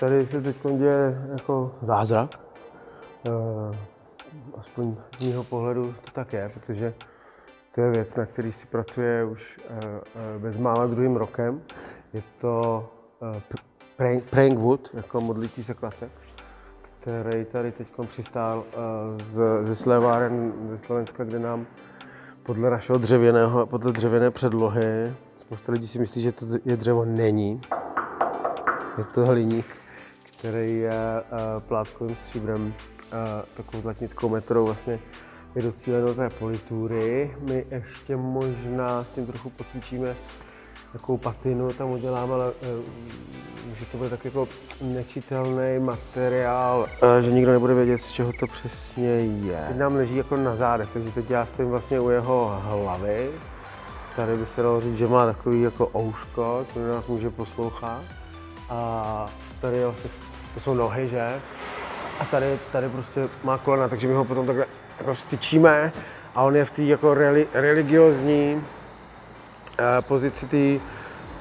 tady se teď děje jako zázrak. Eh, aspoň z mého pohledu to tak je, protože to je věc, na který si pracuje už eh, eh, bezmála druhým rokem. Je to praying, praying wood, jako modlící se klacek, který tady teď přistál z, ze Sleváren ze Slovenska, kde nám podle našeho dřevěného, podle dřevěné předlohy, spousta lidí si myslí, že to je dřevo, není. Je to hliník, který je plátkovým stříbrem takovou zlatnickou metrou vlastně je docíleno do té politury. My ještě možná s tím trochu pocvičíme takovou patinu tam uděláme, ale uh, že to bude tak jako nečitelný materiál, uh, že nikdo nebude vědět, z čeho to přesně je. Teď nám leží jako na zádech, takže teď já stojím vlastně u jeho hlavy. Tady by se dalo říct, že má takový jako ouško, to nás může poslouchat. A tady vlastně, to jsou nohy, že? a tady, tady prostě má kolena, takže my ho potom takhle jako styčíme a on je v té jako reli, religiozní eh, pozici tý,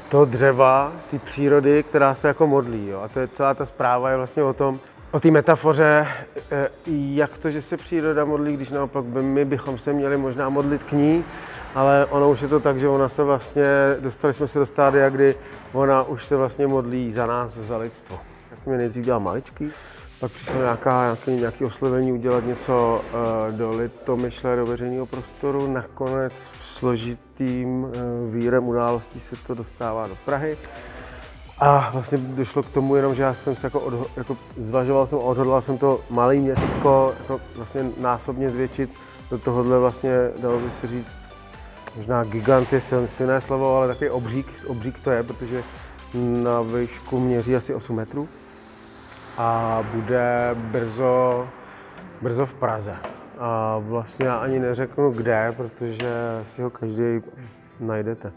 toho dřeva, té přírody, která se jako modlí. Jo. A to je celá ta zpráva je vlastně o tom, o té metafoře, eh, jak to, že se příroda modlí, když naopak by my bychom se měli možná modlit k ní, ale ono už je to tak, že ona se vlastně, dostali jsme se do stádia, kdy ona už se vlastně modlí za nás, za lidstvo. Já jsem je nejdřív dělal maličký, pak přišlo nějaká, nějaký, nějaký oslovení udělat něco uh, do Litomyšle, do veřejného prostoru. Nakonec složitým uh, vírem událostí se to dostává do Prahy. A vlastně došlo k tomu jenom, že já jsem se jako, odho, jako zvažoval jsem, odhodlal jsem to malé městečko jako vlastně násobně zvětšit do tohohle vlastně, dalo by se říct, možná gigant je silné slovo, ale takový obřík, obřík to je, protože na výšku měří asi 8 metrů a bude brzo, brzo v Praze. A vlastně já ani neřeknu kde, protože si ho každý najdete.